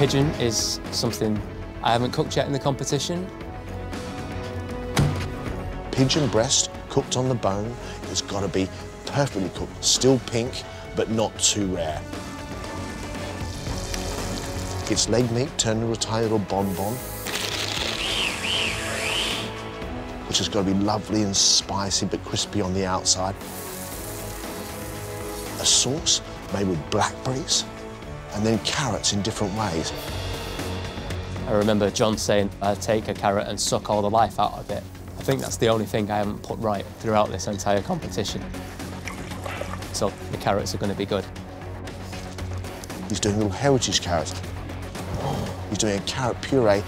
Pigeon is something I haven't cooked yet in the competition. Pigeon breast cooked on the bone. It's got to be perfectly cooked, still pink, but not too rare. It's leg meat turned into a tiny little bonbon, which has got to be lovely and spicy but crispy on the outside. A sauce made with blackberries and then carrots in different ways. I remember John saying I'd take a carrot and suck all the life out of it. I think that's the only thing I haven't put right throughout this entire competition. So the carrots are going to be good. He's doing little heritage carrots. He's doing a carrot puree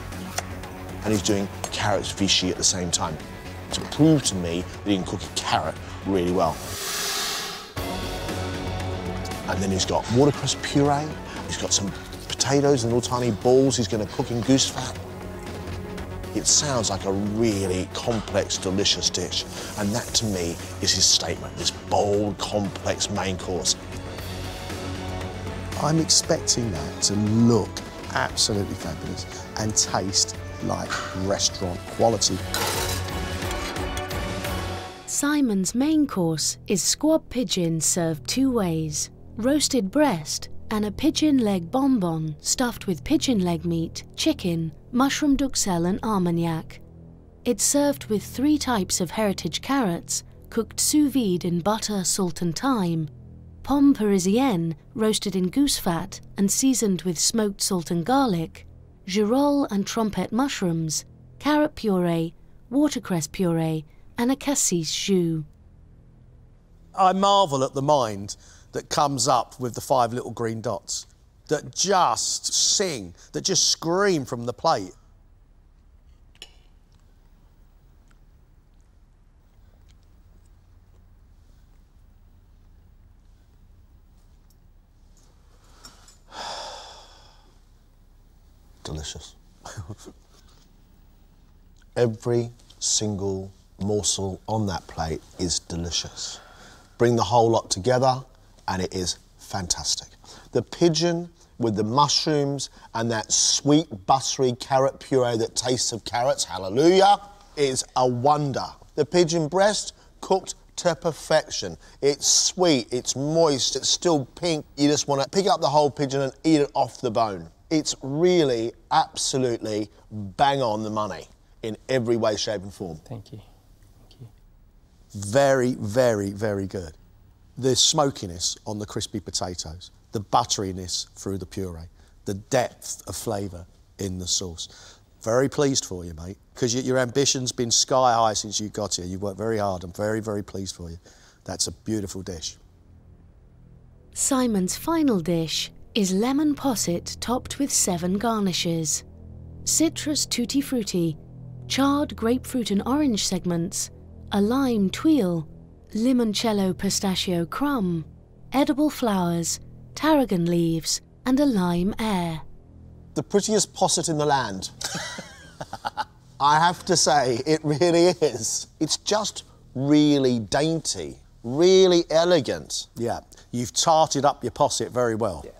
and he's doing carrots vichy at the same time to prove to me that he can cook a carrot really well. And then he's got watercress puree, he's got some potatoes in little tiny balls he's going to cook in goose fat. It sounds like a really complex, delicious dish. And that, to me, is his statement, this bold, complex main course. I'm expecting that to look absolutely fabulous and taste like restaurant quality. Simon's main course is squab pigeon served two ways roasted breast and a pigeon leg bonbon stuffed with pigeon leg meat, chicken, mushroom duxelle, and armagnac. It's served with three types of heritage carrots, cooked sous vide in butter, salt, and thyme, pomme parisienne, roasted in goose fat and seasoned with smoked salt and garlic, girolle and trumpet mushrooms, carrot puree, watercress puree, and a cassis jus. I marvel at the mind that comes up with the five little green dots that just sing, that just scream from the plate. Delicious. Every single morsel on that plate is delicious. Bring the whole lot together, and it is fantastic. The pigeon with the mushrooms and that sweet buttery carrot puree that tastes of carrots, hallelujah, is a wonder. The pigeon breast cooked to perfection. It's sweet, it's moist, it's still pink. You just want to pick up the whole pigeon and eat it off the bone. It's really absolutely bang on the money in every way, shape, and form. Thank you. Thank you. Very, very, very good. The smokiness on the crispy potatoes, the butteriness through the puree, the depth of flavour in the sauce. Very pleased for you, mate, because your ambition's been sky high since you got here. You've worked very hard. I'm very, very pleased for you. That's a beautiful dish. Simon's final dish is lemon posset topped with seven garnishes citrus tutti frutti, charred grapefruit and orange segments, a lime tuile, limoncello pistachio crumb, edible flowers, tarragon leaves, and a lime air. The prettiest posset in the land. I have to say, it really is. It's just really dainty, really elegant. Yeah, you've tarted up your posset very well. Yeah.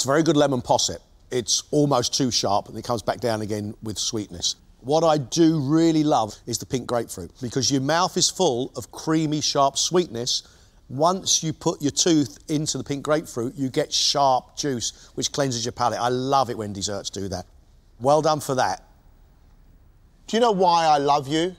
It's very good lemon posset. It's almost too sharp and it comes back down again with sweetness. What I do really love is the pink grapefruit because your mouth is full of creamy, sharp sweetness. Once you put your tooth into the pink grapefruit, you get sharp juice, which cleanses your palate. I love it when desserts do that. Well done for that. Do you know why I love you?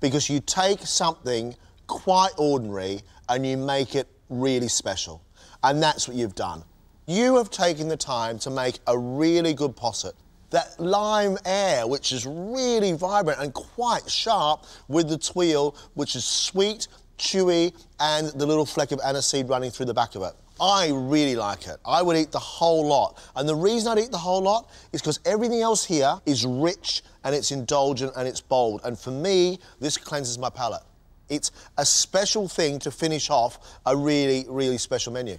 Because you take something quite ordinary and you make it really special. And that's what you've done. You have taken the time to make a really good posset. That lime air, which is really vibrant and quite sharp, with the tuile, which is sweet, chewy, and the little fleck of aniseed running through the back of it. I really like it. I would eat the whole lot. And the reason I'd eat the whole lot is because everything else here is rich and it's indulgent and it's bold. And for me, this cleanses my palate. It's a special thing to finish off a really, really special menu.